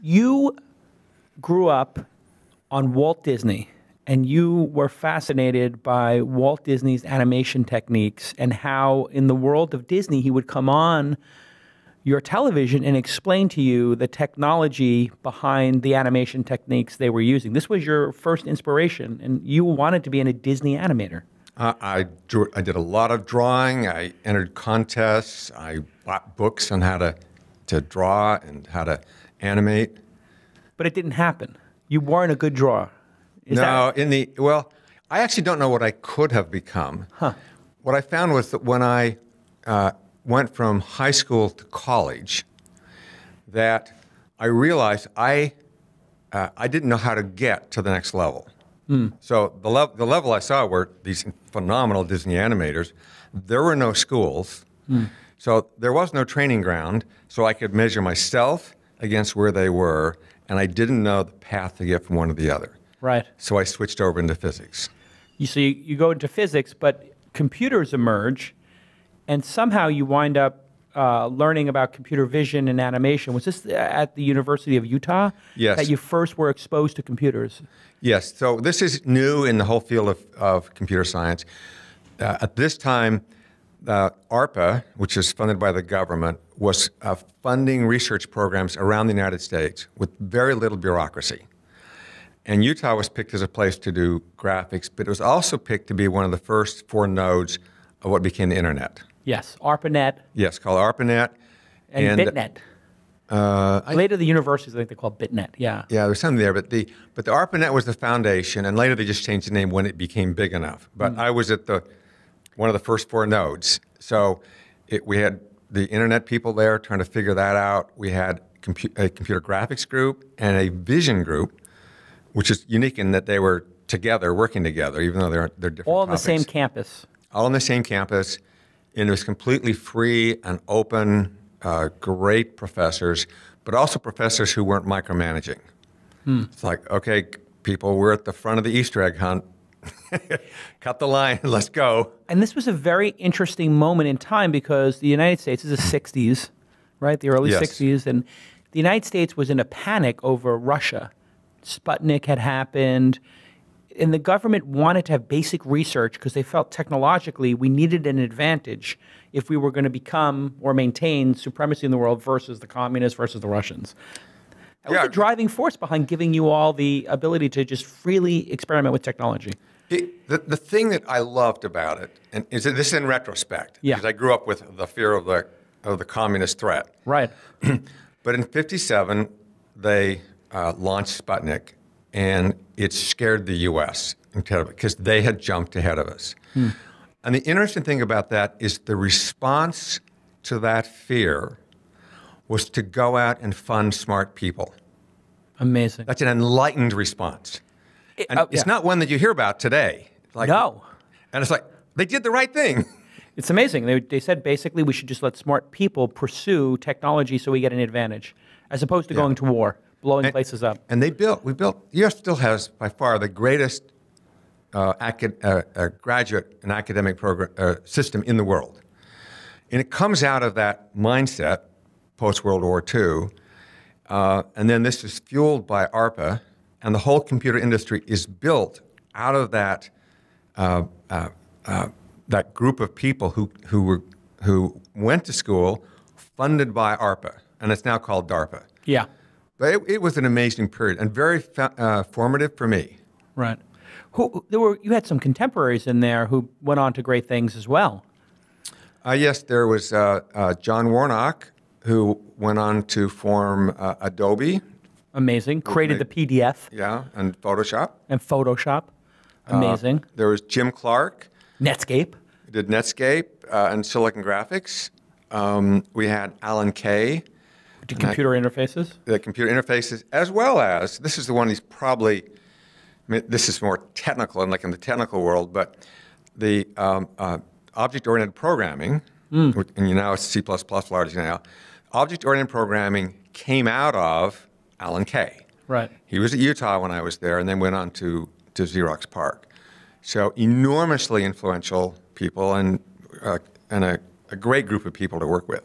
You grew up on Walt Disney and you were fascinated by Walt Disney's animation techniques and how, in the world of Disney, he would come on your television and explain to you the technology behind the animation techniques they were using. This was your first inspiration, and you wanted to be in a Disney animator. Uh, I drew. I did a lot of drawing. I entered contests. I bought books on how to to draw and how to animate. But it didn't happen. You weren't a good drawer. Is no, that- in the well, I actually don't know what I could have become. Huh. What I found was that when I uh, went from high school to college, that I realized I uh, I didn't know how to get to the next level. So the, the level I saw were these phenomenal Disney animators. There were no schools, so there was no training ground. So I could measure myself against where they were, and I didn't know the path to get from one to the other. right. So I switched over into physics. You, so you, you go into physics, but computers emerge, and somehow you wind up uh, learning about computer vision and animation. Was this at the University of Utah? Yes. That you first were exposed to computers? Yes, so this is new in the whole field of, of computer science. Uh, at this time, uh, ARPA, which is funded by the government, was uh, funding research programs around the United States with very little bureaucracy. And Utah was picked as a place to do graphics, but it was also picked to be one of the first four nodes of what became the internet. Yes. ARPANET Yes, called ARPANET. and, BitNet. Uh, I Later, the universities, I think they call it BitNet. Yeah. Yeah, there's something there, but the but the ARPANET was the foundation, and later they just changed the name when it became big enough. But I was at the one of the first four nodes, so it, we had the internet people there trying to figure that out. We had compu- a computer graphics group and a vision group, which is unique in that they were together, working together, even though they're they're different. All on the same campus. all on the same campus, and it was completely free and open. Uh, great professors, but also professors who weren't micromanaging. It's like, okay, people, we're at the front of the Easter egg hunt. Cut the line, let's go. And this was a very interesting moment in time because the United States is the 60s, right? The early Yes. 60s. And the United States was in a panic over Russia. Sputnik had happened. And the government wanted to have basic research because they felt technologically we needed an advantage if we were going to become or maintain supremacy in the world versus the communists versus the Russians. Was Yeah. the driving force behind giving you all the ability to just freely experiment with technology. It, the, the thing that I loved about it, and is that this is in retrospect, Yeah. because I grew up with the fear of the, of the communist threat. Right. But in 57, they uh, launched Sputnik, and it scared the U.S. incredibly because they had jumped ahead of us. And the interesting thing about that is the response to that fear was to go out and fund smart people. Amazing. That's an enlightened response. And oh, it's yeah. not one that you hear about today. Like, No. And it's like, they did the right thing. It's amazing. They, they said basically we should just let smart people pursue technology so we get an advantage, as opposed to going to war, blowing And- places up. And they built, we built, the U.S. still has by far the greatest uh, acad, uh, uh, graduate and academic program, uh, system in the world. And it comes out of that mindset post World War II. Uh, and then this is fueled by ARPA, and the whole computer industry is built out of that, uh, uh, uh, that group of people who, who, were, who went to school funded by ARPA, and it's now called DARPA. Yeah. But it, it was an amazing period and very uh, formative for me. Right. Who there were? You had some contemporaries in there who went on to great things as well. Uh, yes, there was John Warnock, who went on to form uh, Adobe, Amazing. Created the PDF yeah, and Photoshop. and Photoshop. Uh, Amazing. There was Jim Clark, Netscape. did Netscape uh, and Silicon Graphics. Um, we had Alan Kay, To computer interfaces. the computer interfaces, as well as this is the one he's probably. I mean, this is more technical and like in the technical world, but the um, uh, object-oriented programming, which- and you know it's C++ largely now. Object-oriented programming came out of Alan Kay. Right. He was at Utah when I was there, and then went on to to Xerox PARC. So enormously influential people, and uh, and a, a great group of people to work with.